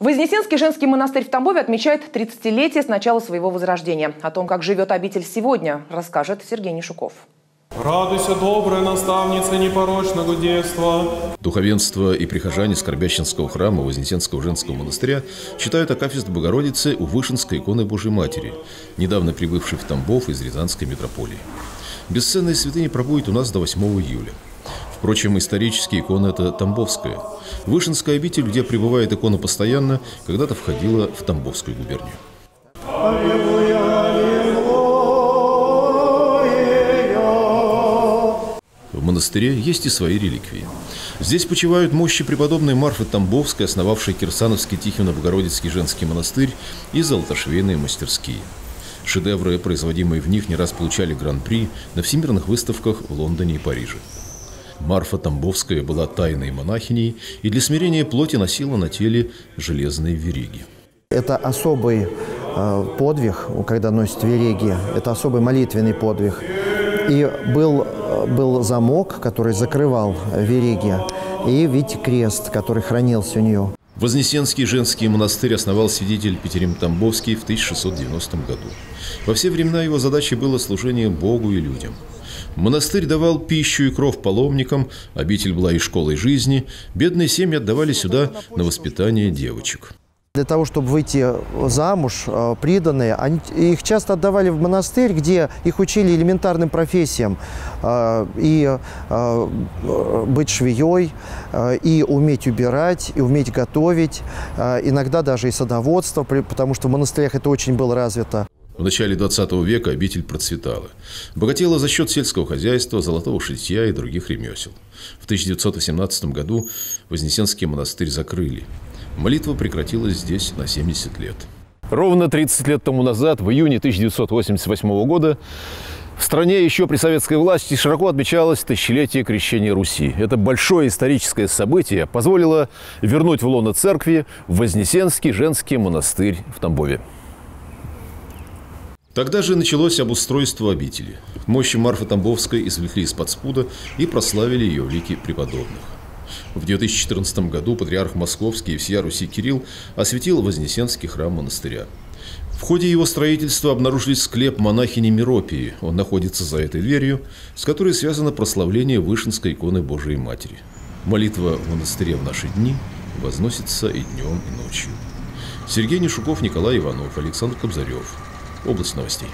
Вознесенский женский монастырь в Тамбове отмечает 30-летие с начала своего возрождения. О том, как живет обитель сегодня, расскажет Сергей Нишуков. Радуйся, добрая наставница непорочного детства. Духовенство и прихожане Скорбящинского храма Вознесенского женского монастыря считают Акафист Богородицы у Вышинской иконы Божьей Матери, недавно прибывшей в Тамбов из Рязанской митрополии. Бесценная святыня пробудет у нас до 8 июля. Впрочем, исторические иконы – это Тамбовская. Вышинская обитель, где пребывает икона постоянно, когда-то входила в Тамбовскую губернию. В монастыре есть и свои реликвии. Здесь почивают мощи преподобной Марфы Тамбовской, основавшей Кирсановский Тихоно-Богородицкий женский монастырь и золотошвейные мастерские. Шедевры, производимые в них, не раз получали гран-при на всемирных выставках в Лондоне и Париже. Марфа Тамбовская была тайной монахиней и для смирения плоти носила на теле железные вериги. Это особый э, подвиг, когда носят вериги, это особый молитвенный подвиг. И был, э, был замок, который закрывал вериги, и, видите, крест, который хранился у нее. Вознесенский женский монастырь основал свидетель Петерим Тамбовский в 1690 году. Во все времена его задачей было служение Богу и людям – Монастырь давал пищу и кров паломникам, обитель была и школой жизни. Бедные семьи отдавали сюда на воспитание девочек. Для того, чтобы выйти замуж, э, приданные, они, их часто отдавали в монастырь, где их учили элементарным профессиям. Э, и э, быть швеей, и уметь убирать, и уметь готовить, иногда даже и садоводство, потому что в монастырях это очень было развито. В начале 20 века обитель процветала. Богатела за счет сельского хозяйства, золотого шитья и других ремесел. В 1918 году Вознесенский монастырь закрыли. Молитва прекратилась здесь на 70 лет. Ровно 30 лет тому назад, в июне 1988 года, в стране еще при советской власти широко отмечалось тысячелетие крещения Руси. Это большое историческое событие позволило вернуть в лоно церкви Вознесенский женский монастырь в Тамбове. Тогда же началось обустройство обители. Мощи Марфы Тамбовской извлекли из-под спуда и прославили ее в лике преподобных. В 2014 году патриарх Московский и всея Руси Кирилл осветил Вознесенский храм монастыря. В ходе его строительства обнаружили склеп монахини Миропии. Он находится за этой дверью, с которой связано прославление Вышинской иконы Божией Матери. Молитва в монастыре в наши дни возносится и днем, и ночью. Сергей Нишуков, Николай Иванов, Александр Кобзарев – область новостей.